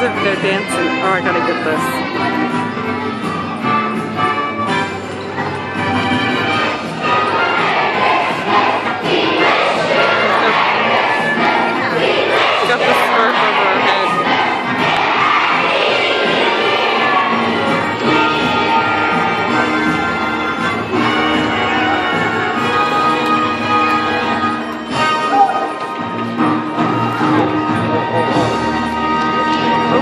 their dancing. Oh, I gotta get this.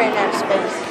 Out of space.